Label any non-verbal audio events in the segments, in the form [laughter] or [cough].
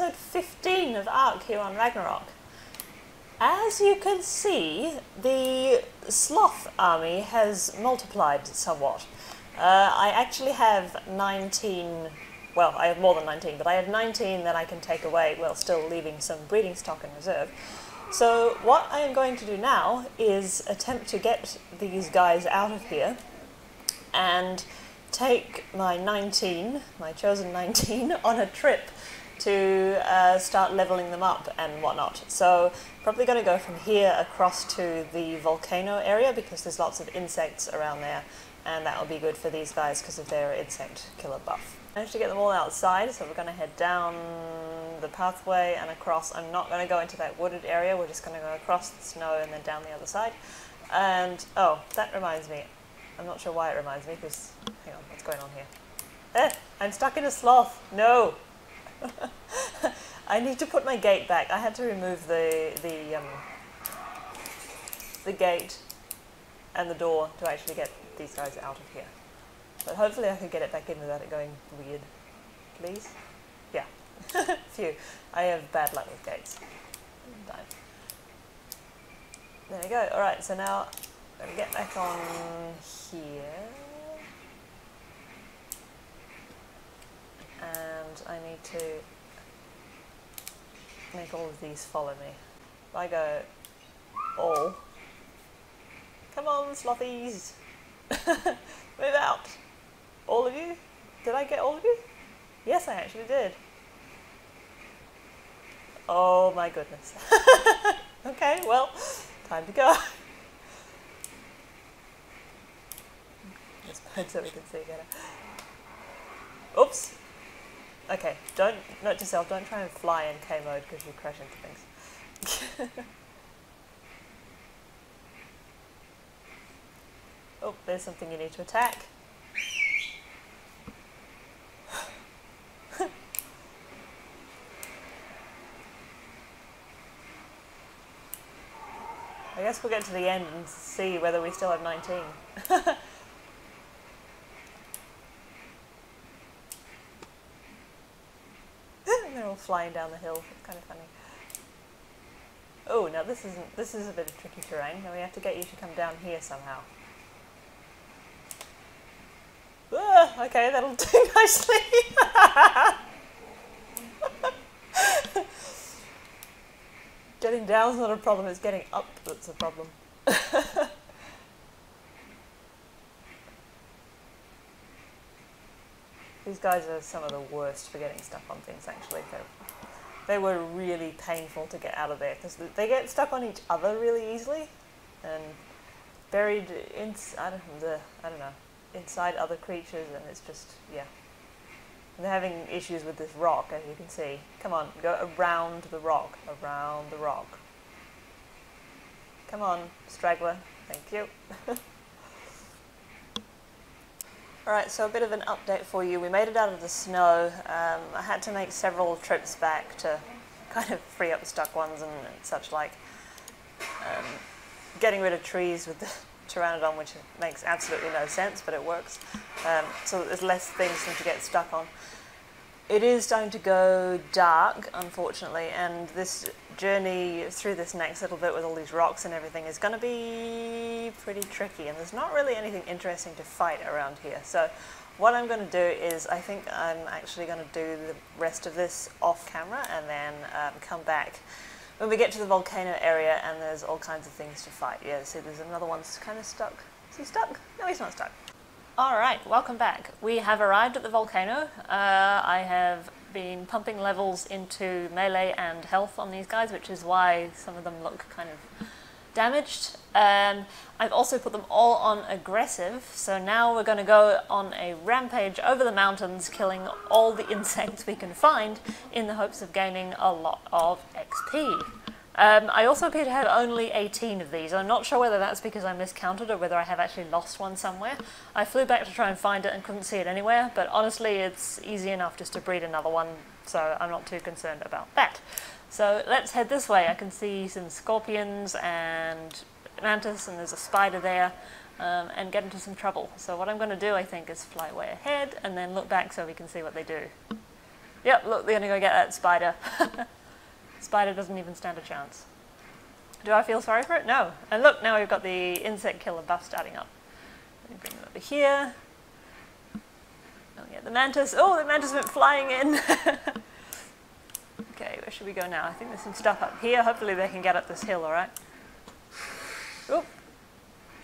episode 15 of Ark here on Ragnarok. As you can see, the sloth army has multiplied somewhat. Uh, I actually have 19, well, I have more than 19, but I have 19 that I can take away while still leaving some breeding stock in reserve. So what I am going to do now is attempt to get these guys out of here and take my 19, my chosen 19, [laughs] on a trip to uh, start leveling them up and whatnot. So probably going to go from here across to the volcano area because there's lots of insects around there and that will be good for these guys because of their insect killer buff. I managed to get them all outside so we're going to head down the pathway and across. I'm not going to go into that wooded area, we're just going to go across the snow and then down the other side. And, oh, that reminds me, I'm not sure why it reminds me because, hang on, what's going on here? Eh, I'm stuck in a sloth. No. [laughs] I need to put my gate back. I had to remove the the um, the gate and the door to actually get these guys out of here. But hopefully I can get it back in without it going weird. Please? Yeah. [laughs] Phew. I have bad luck with gates. There we go. Alright, so now going to get back on here. And I need to make all of these follow me. I go all, come on slothies, [laughs] move out. All of you? Did I get all of you? Yes, I actually did. Oh my goodness. [laughs] okay, well, time to go. Just so we can see better. Oops. Okay, don't, note to self, don't try and fly in K mode because you crash into things. [laughs] oh, there's something you need to attack. [laughs] I guess we'll get to the end and see whether we still have 19. [laughs] they're all flying down the hill. It's kind of funny. Oh, now this isn't. This is a bit of tricky terrain. Now we have to get you to come down here somehow. Ah, okay, that'll do [laughs] nicely. [laughs] getting down's not a problem. It's getting up that's a problem. These guys are some of the worst for getting stuck on things, actually. They're, they were really painful to get out of there because they get stuck on each other really easily and buried in, I don't, know, I don't know, inside other creatures, and it's just, yeah. And they're having issues with this rock, as you can see. Come on, go around the rock, around the rock. Come on, straggler. Thank you. [laughs] Alright, so a bit of an update for you. We made it out of the snow. Um, I had to make several trips back to kind of free up stuck ones and, such like. Um, getting rid of trees with the [laughs] Pteranodon, which makes absolutely no sense, but it works. Um, so there's less things to get stuck on. It is starting to go dark, unfortunately, and this journey through this next little bit with all these rocks and everything is going to be pretty tricky and there's not really anything interesting to fight around here. So what I'm going to do is I think I'm actually going to do the rest of this off camera and then um, come back when we get to the volcano area and there's all kinds of things to fight. Yeah, see there's another one that's kind of stuck. Is he stuck? No, he's not stuck. Alright, welcome back. We have arrived at the volcano. Uh, I have been pumping levels into melee and health on these guys, which is why some of them look kind of damaged. Um, I've also put them all on aggressive, so now we're going to go on a rampage over the mountains, killing all the [laughs] insects we can find in the hopes of gaining a lot of XP. Um, I also appear to have only 18 of these. I'm not sure whether that's because I miscounted or whether I have actually lost one somewhere. I flew back to try and find it and couldn't see it anywhere, but honestly it's easy enough just to breed another one, so I'm not too concerned about that. So let's head this way. I can see some scorpions and mantis, and there's a spider there, um, and get into some trouble. So what I'm going to do, I think, is fly way ahead and then look back so we can see what they do. Yep, look, they're gonna go get that spider. [laughs] spider doesn't even stand a chance. Do I feel sorry for it? No. And look, now we've got the insect killer buff starting up. Let me bring them over here. Oh yeah, the mantis. Oh, the mantis went flying in. [laughs] okay, where should we go now? I think there's some stuff up here. Hopefully they can get up this hill, alright? Oop.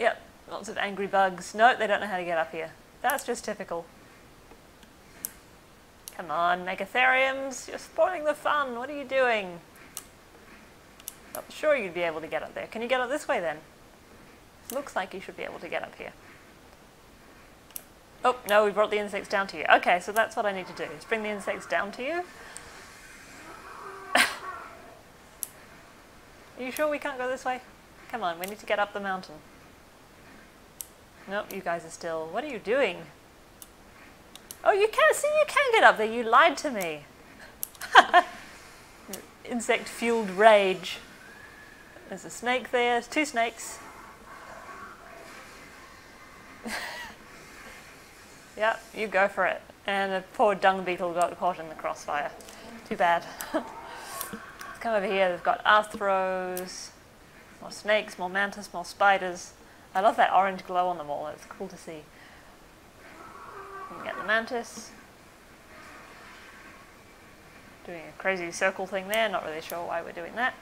Yep, lots of angry bugs. No, they don't know how to get up here. That's just typical. Come on, Megatheriums, you're spoiling the fun. What are you doing? I'm sure you'd be able to get up there. Can you get up this way then? Looks like you should be able to get up here. Oh, no, we brought the insects down to you. Okay, so that's what I need to do, is bring the insects down to you. [laughs] Are you sure we can't go this way? Come on, we need to get up the mountain. Nope, you guys are still... What are you doing? Oh, you can see you can get up there. You lied to me. [laughs] Insect-fueled rage. There's a snake there. There's two snakes. [laughs] yep, you go for it. And a poor dung beetle got caught in the crossfire. Too bad. Let's [laughs] come over here. They've got arthros, more snakes, more mantis, more spiders. I love that orange glow on them all. It's cool to see. Mantis. Doing a crazy circle thing there. Not really sure why we're doing that.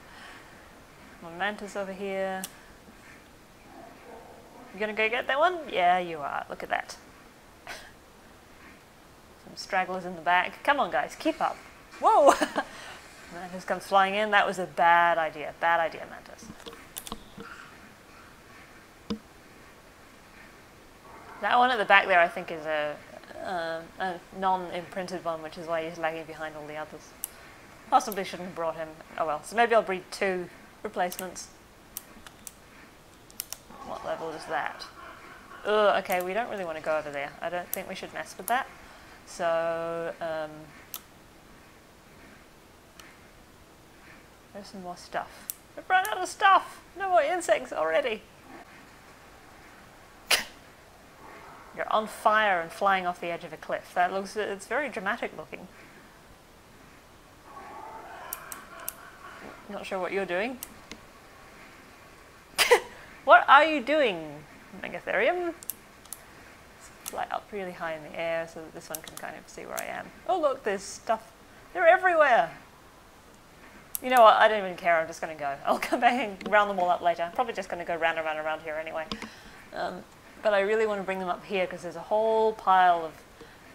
Mantis over here. You gonna go get that one? Yeah, you are. Look at that. [laughs] Some stragglers in the back. Come on, guys, keep up. Whoa! [laughs] mantis comes flying in. That was a bad idea. Bad idea, mantis. That one at the back there, I think, is a, uh, a non-imprinted one, which is why he's lagging behind all the others. Possibly shouldn't have brought him. Oh well. So maybe I'll breed two replacements. What level is that? Ugh, okay, we don't really want to go over there. I don't think we should mess with that. So, um, there's some more stuff. We've run out of stuff! No more insects already! You're on fire and flying off the edge of a cliff. That looks, it's very dramatic looking. Not sure what you're doing. [laughs] what are you doing, Megatherium? Fly up really high in the air so that this one can kind of see where I am. Oh look, there's stuff. They're everywhere. You know what, I don't even care, I'm just going to go. I'll [laughs] come back and round them all up later. Probably just going to go round and round and round here anyway. Um, but I really want to bring them up here because there's a whole pile of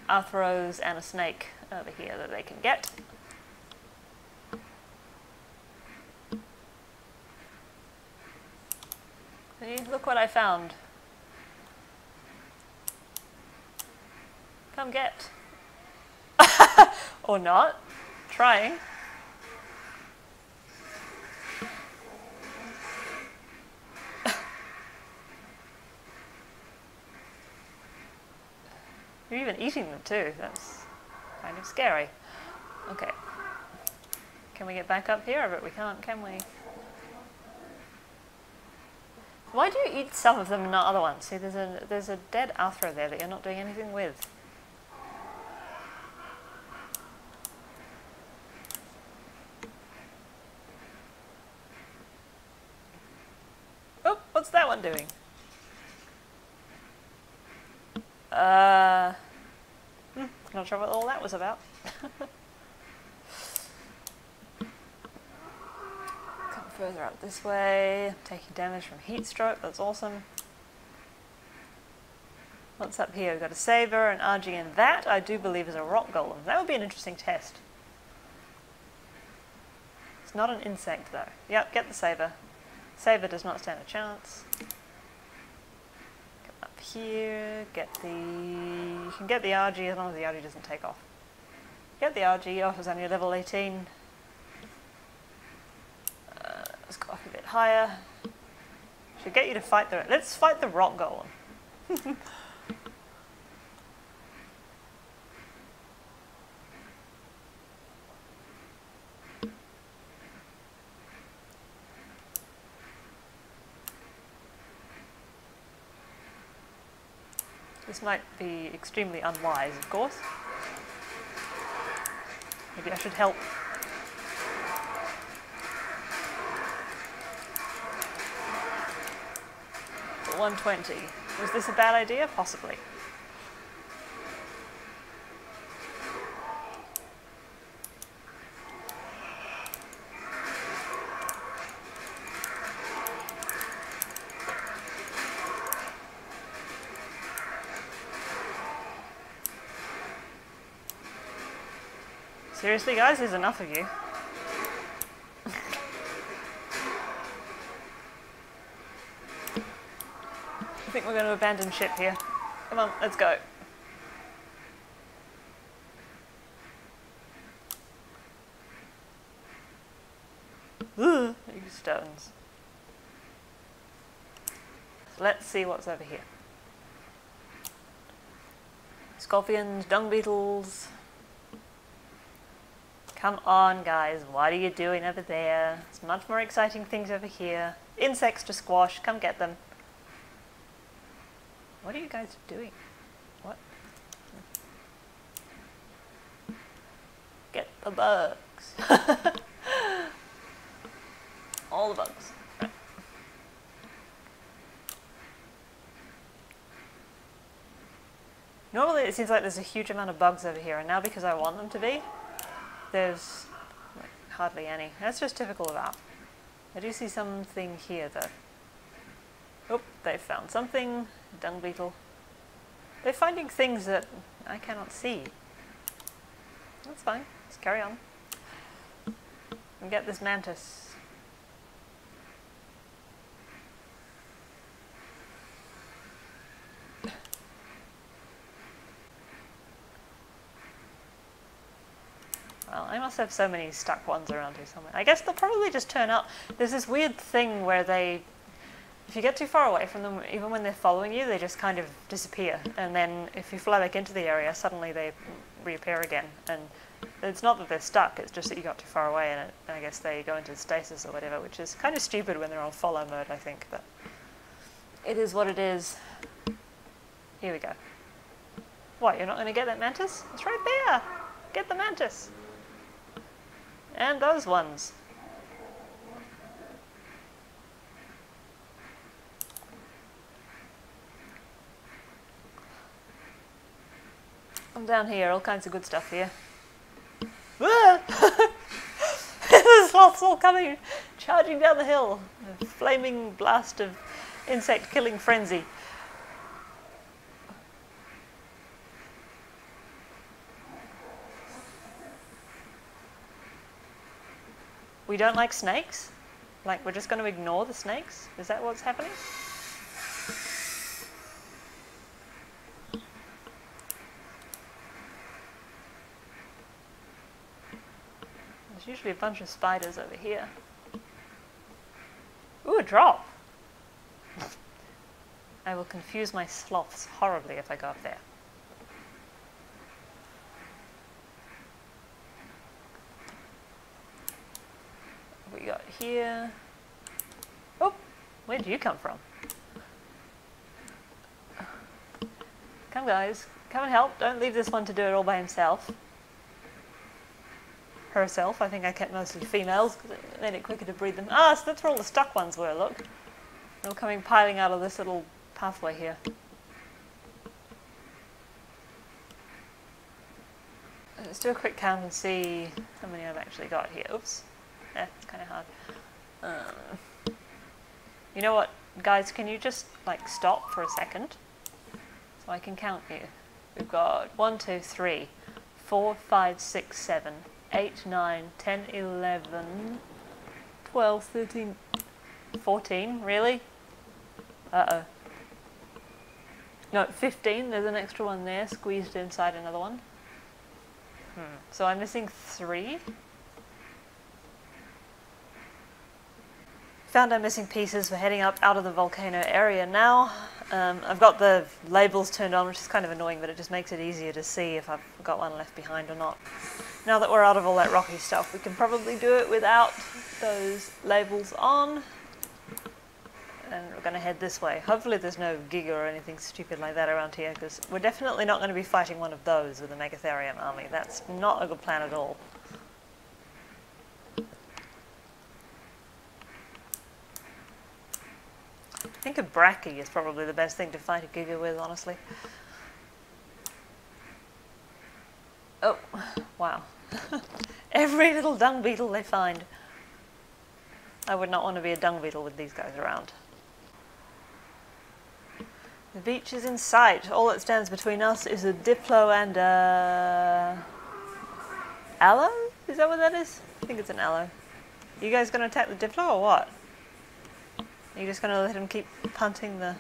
arthros and a snake over here that they can get. See, look what I found. Come get. [laughs] or not. Trying. You're even eating them too. That's kind of scary. Okay. Can we get back up here? But we can't, can we? Why do you eat some of them and not other ones? See, there's a, there's a dead arthro there that you're not doing anything with. Oh, what's that one doing? Uh, not sure what all that was about. Come further up this way, taking damage from heat stroke, that's awesome. What's up here? We've got a Saber, an Argy, and that I do believe is a rock golem. That would be an interesting test. It's not an insect though. Yep, get the Saber. Saber does not stand a chance here, get the, you can get the Argy as long as the Argy doesn't take off. Get the Argy off, it's only level 18. Uh, let's go up a bit higher. Should get you to fight the, let's fight the rock golem. [laughs] Might be extremely unwise, of course. Maybe I should help. One twenty. Was this a bad idea? Possibly. Seriously, guys, there's enough of you. I think we're going to abandon ship here. Come on, let's go. Ugh, these stones. Let's see what's over here. Scorpions, dung beetles. Come on, guys. What are you doing over there? There's much more exciting things over here. Insects to squash. Come get them. What are you guys doing? What? Get the bugs. [laughs] All the bugs. Normally it seems like there's a huge amount of bugs over here, and now because I want them to be, there's hardly any. That's just typical of Ark. I do see something here though. Oh, they found something. Dung beetle. They're finding things that I cannot see. That's fine. Let's carry on. And get this mantis. Well, I must have so many stuck ones around here somewhere. I guess they'll probably just turn up. There's this weird thing where they, if you get too far away from them, even when they're following you, they just kind of disappear. And then if you fly back into the area, suddenly they reappear again. And it's not that they're stuck, it's just that you got too far away and, it, and I guess they go into stasis or whatever, which is kind of stupid when they're on follow mode, I think. But it is what it is. Here we go. What, you're not going to get that mantis? It's right there! Get the mantis! And those ones. I'm down here, all kinds of good stuff here. Ah! [laughs] the sloth's all coming, charging down the hill. A flaming blast of insect killing frenzy. We don't like snakes? Like, we're just going to ignore the snakes? Is that what's happening? There's usually a bunch of spiders over here. Ooh, a drop! [laughs] I will confuse my sloths horribly if I go up there. we got here? Oh, where did you come from? Come guys, come and help. Don't leave this one to do it all by himself. Herself, I think I kept mostly females because it made it quicker to breed them. Ah, so that's where all the stuck ones were, look. They were coming piling out of this little pathway here. Let's do a quick count and see how many I've actually got here. Oops. Yeah, it's kind of hard. Um, you know what, guys? Can you just like stop for a second so I can count you? We've got one, two, three, four, five, six, seven, eight, nine, ten, eleven, twelve, thirteen, fourteen. Really? Uh oh. No, 15. There's an extra one there, squeezed inside another one. Hmm. So I'm missing three. Found our missing pieces. We're heading up out of the volcano area now. Um, I've got the labels turned on, which is kind of annoying, but it just makes it easier to see if I've got one left behind or not. Now that we're out of all that rocky stuff, we can probably do it without those labels on. And we're going to head this way. Hopefully there's no Giga or anything stupid like that around here, because we're definitely not going to be fighting one of those with a Megatherium army. That's not a good plan at all. Think a Brachy is probably the best thing to fight a giga with, honestly. Oh, wow. [laughs] Every little dung beetle they find. I would not want to be a dung beetle with these guys around. The beach is in sight. All that stands between us is a Diplo and a... Allo? Is that what that is? I think it's an Allo. You guys gonna attack the Diplo or what? You just gonna let him keep punting the...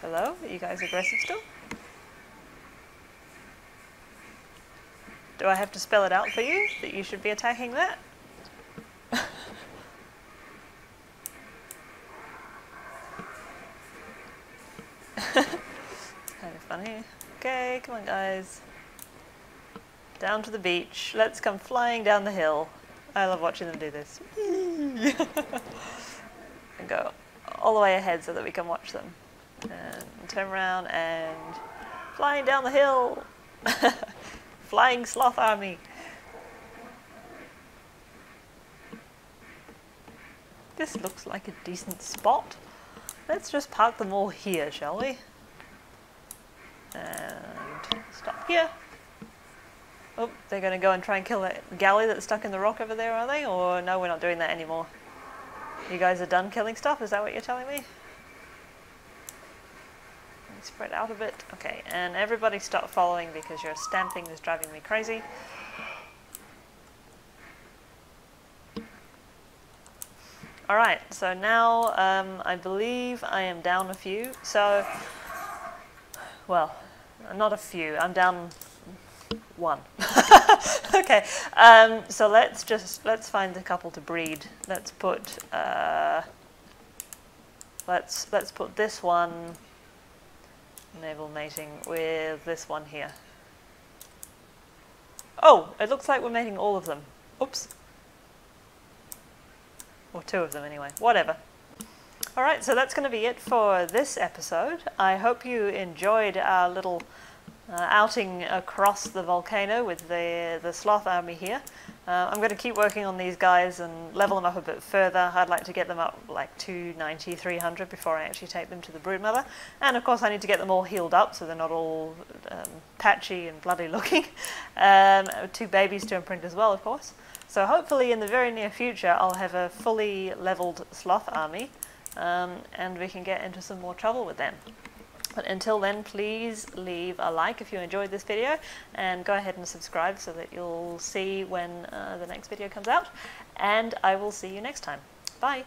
Hello? Are you guys aggressive still? Do I have to spell it out for you that you should be attacking that? [laughs] kind of funny. Okay, come on guys. Down to the beach. Let's come flying down the hill. I love watching them do this. [laughs] and go all the way ahead so that we can watch them. And turn around and flying down the hill. [laughs] Flying Sloth Army. This looks like a decent spot. Let's just park them all here, shall we? And stop here. Oh, they're going to go and try and kill that Galli that's stuck in the rock over there, are they? Or no, we're not doing that anymore. You guys are done killing stuff? Is that what you're telling me? spread out a bit. Okay, and everybody stop following because your stamping is driving me crazy. Alright, so now um, I believe I am down a few. So, well, not a few, I'm down one. [laughs] okay, um, so let's just, let's find a couple to breed. Let's put, uh, let's, let's put this one enable mating with this one here. Oh, it looks like we're mating all of them. Oops. Or two of them anyway. Whatever. Alright, so that's going to be it for this episode. I hope you enjoyed our little uh, outing across the volcano with the, the sloth army here. Uh, I'm going to keep working on these guys and level them up a bit further. I'd like to get them up like 290, 300 before I actually take them to the broodmother. And of course I need to get them all healed up so they're not all um, patchy and bloody [laughs] looking. Um, two babies to imprint as well, of course. So hopefully in the very near future I'll have a fully leveled sloth army um, and we can get into some more trouble with them. But until then, please leave a like if you enjoyed this video and go ahead and subscribe so that you'll see when uh, the next video comes out. And I will see you next time. Bye.